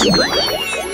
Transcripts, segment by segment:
Let's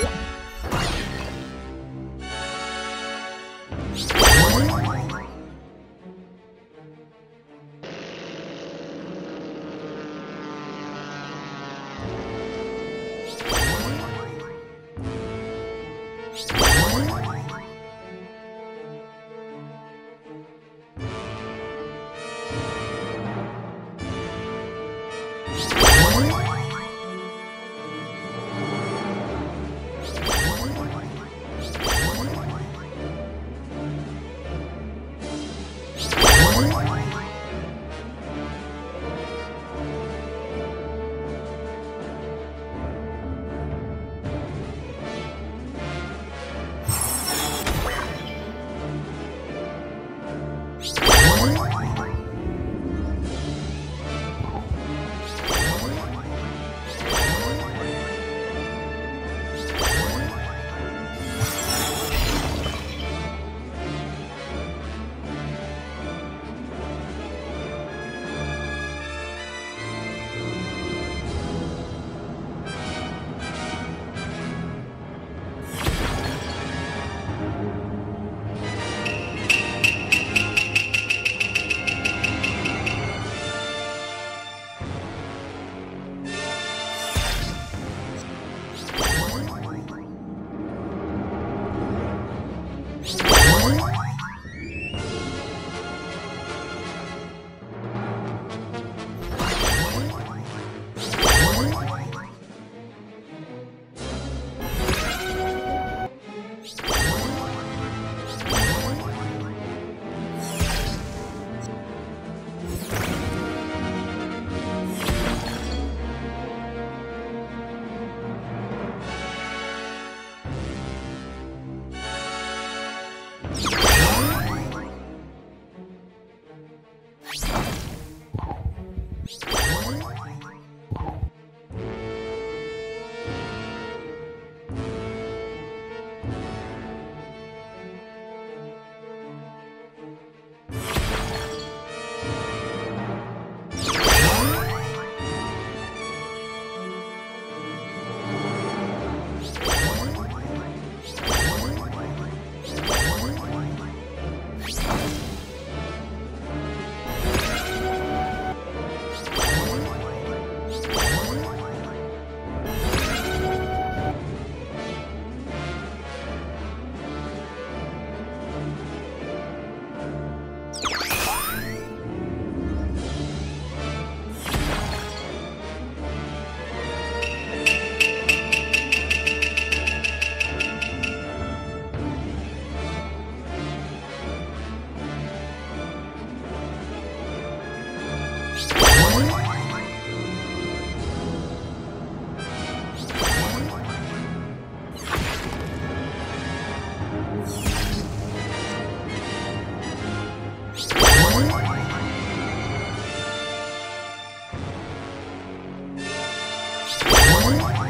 go.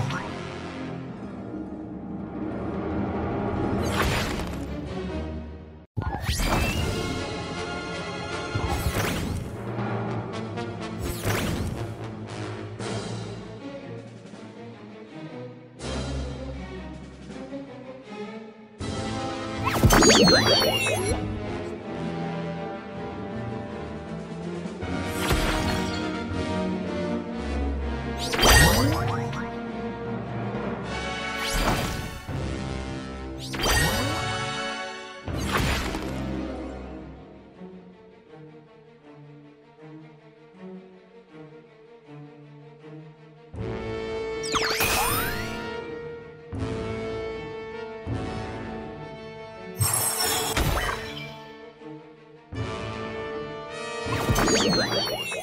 Yeah.